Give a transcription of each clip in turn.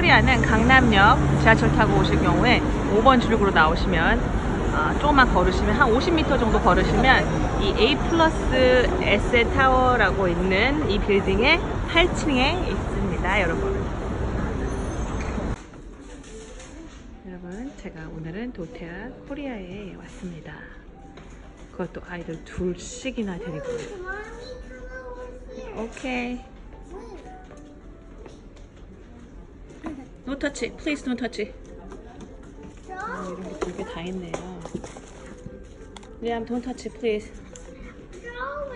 코리아는 강남역 지하철 타고 오실 경우에 5번 출구로 나오시면 아, 조금만 걸으시면 한 50m 정도 걸으시면 이 A 플러스 에셋 타워라고 있는 이 빌딩의 8층에 있습니다, 여러분. 여러분, 제가 오늘은 도테라 코리아에 왔습니다. 그것도 아이들 둘씩이나 데리고. 오케이. No touch, please no touch. 아, 이런 게 되게 다 있네요. 리암, don't touch, please.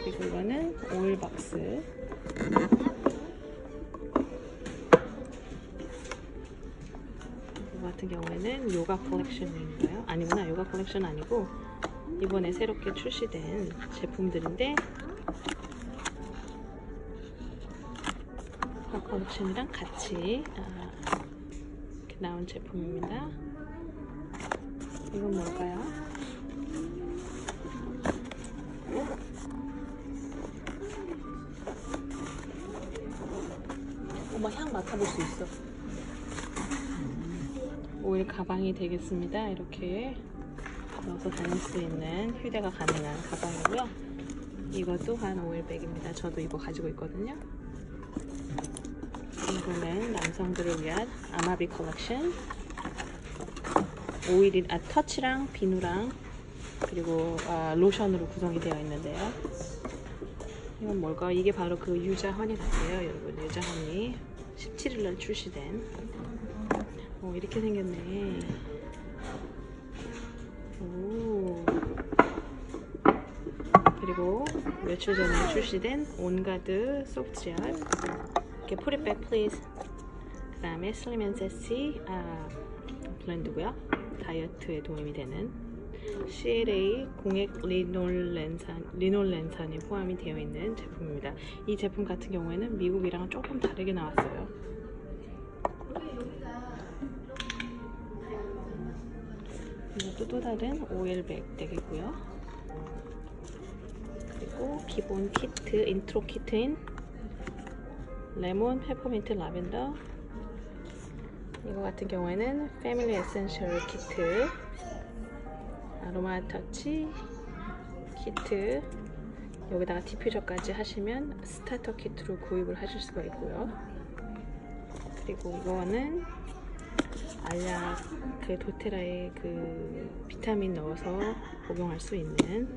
그리고 이거는 오일 박스. 이거 같은 경우에는 요가 컬렉션인가요? 아니구나, 요가 컬렉션 아니고 이번에 새롭게 출시된 제품들인데 요가 컬렉션이랑 같이 아, 나온 제품입니다. 이건 뭘까요? 엄마 향 맡아볼 수 있어. 오일 가방이 되겠습니다. 이렇게 넣어서 다닐 수 있는 휴대가 가능한 가방이고요. 이것도 한 오일 bag입니다. 저도 이거 가지고 있거든요. 이거는 남성들을 위한 아마비 컬렉션. 오일이 아 터치랑 비누랑 그리고 아, 로션으로 구성이 되어 있는데요. 이건 뭘까? 이게 바로 그 유자 honey 같아요, 여러분. 유자 honey 17일 날 출시된. 오 이렇게 생겼네. 오. 그리고 며칠 전에 출시된 On Guard softgel. 이렇게 Put it back, please. 그 다음에 Slim and Sassy 아, blend고요. 다이어트에 도움이 되는 CLA 공액 리놀렌산, 리놀렌산이 포함이 되어 있는 제품입니다. 이 제품 같은 경우에는 미국이랑 조금 다르게 나왔어요. 이것도 또 다른 오일백 덱이고요. 그리고 기본 키트, 인트로 키트인 레몬, 페퍼민트, 라벤더 이거 같은 경우에는 Family Essential 키트 Aroma Touch 키트 여기다가 디퓨저까지 하시면 starter 키트로 구입을 하실 수가 있고요. 그리고 이거는 알약 그 도테라의 그 비타민 넣어서 복용할 수 있는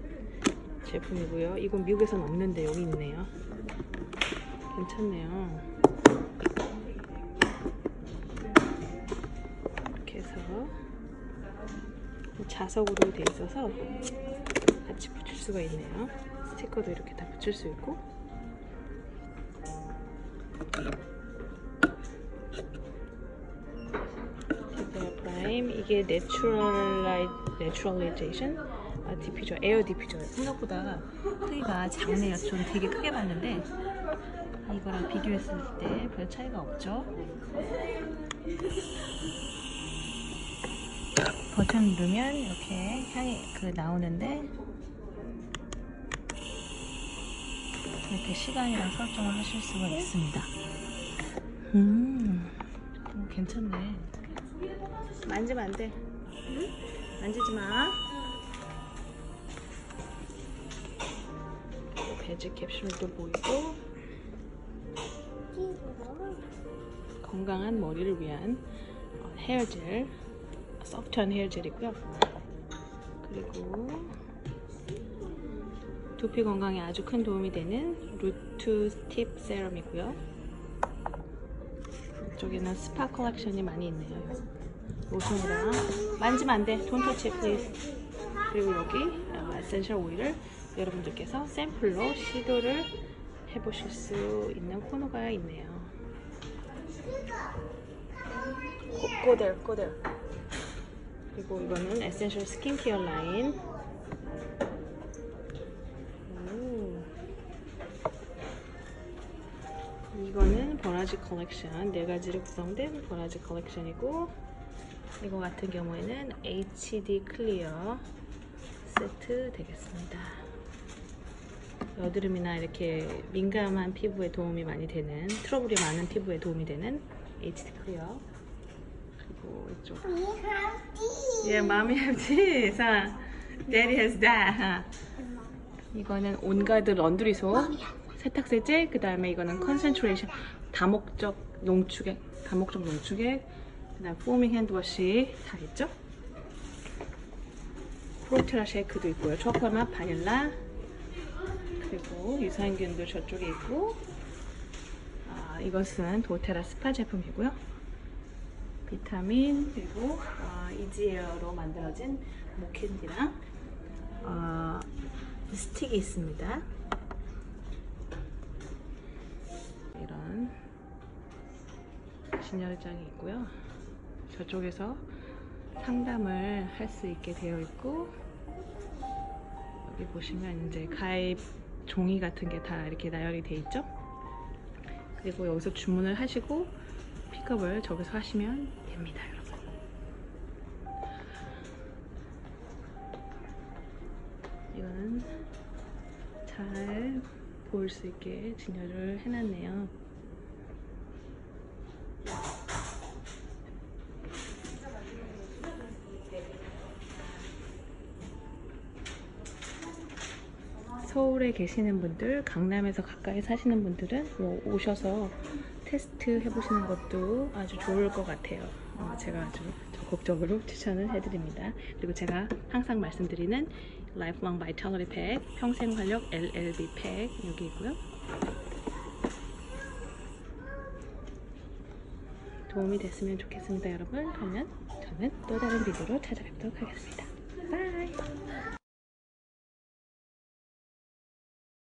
제품이고요. 이건 미국에선 없는데 여기 있네요. 괜찮네요 자석으로 돼 있어서 같이 붙일 수가 있네요. 스티커도 이렇게 다 붙일 수 있고 디베어 프라임 이게 내추럴라이 내추럴리제이션 아, 디퓨저 에어 디퓨저 생각보다 크기가 작네요. 전 되게 크게 봤는데 이거랑 비교했을 때 별 차이가 없죠. 버튼 누르면 이렇게 향이 그 나오는데 이렇게 시간이랑 설정을 하실 수가 있습니다. 음, 오, 괜찮네. 만지면 안 돼. 만지지 마. 배지 캡슐도 보이고 건강한 머리를 위한 어, 헤어젤 소프트한 헤어젤이고요. 그리고 두피 건강에 아주 큰 도움이 되는 root tip serum이고요. 이쪽에는 스파 컬렉션이 많이 있네요. 로션이랑 만지면 안 돼. Touch it, please. 그리고 여기 어, 에센셜 오일을 여러분들께서 샘플로 시도를 해보실 수 있는 코너가 있네요. 꼬들 꼬들 그리고 이거는 essential 스킨케어 라인 오. 이거는 Verage 컬렉션 네 가지로 구성된 Verage 컬렉션이고 이거 같은 경우에는 HD Clear 세트 되겠습니다. 여드름이나 이렇게 민감한 피부에 도움이 많이 되는 트러블이 많은 피부에 도움이 되는 HD Clear 그리고 이쪽 We have these. Yeah, mommy have this. Huh? Daddy has that. Huh? 이거는 On Guard laundry soap 세탁세제 그 다음에 이거는 concentration 다목적 농축액 다목적 농축액 그 다음 foaming hand wash 다 있죠? 프로테라 쉐이크도 있고요 초코맛 바닐라 그리고 유산균도 저쪽에 있고 아, 이것은 도테라 스파 제품이고요 비타민 그리고 아, Easy Air로 만들어진 목캔디랑 어, 스틱이 있습니다. 이런 진열장이 있고요. 저쪽에서 상담을 할 수 있게 되어 있고 여기 보시면 이제 가입 종이 같은 게 다 이렇게 나열이 돼 있죠. 그리고 여기서 주문을 하시고 픽업을 저기서 하시면 됩니다, 여러분. 이거는 잘 보일 수 있게 진열을 해놨네요. 서울에 계시는 분들, 강남에서 가까이 사시는 분들은 뭐 오셔서 테스트 해보시는 것도 아주 좋을 것 같아요. 어, 제가 아주 적극적으로 추천을 해드립니다. 그리고 제가 항상 말씀드리는 Lifelong Vitality Pack, 평생 활력 LLB 팩 여기 있고요. 도움이 됐으면 좋겠습니다, 여러분. 그러면 저는 또 다른 비디오로 찾아뵙도록 하겠습니다. 바이!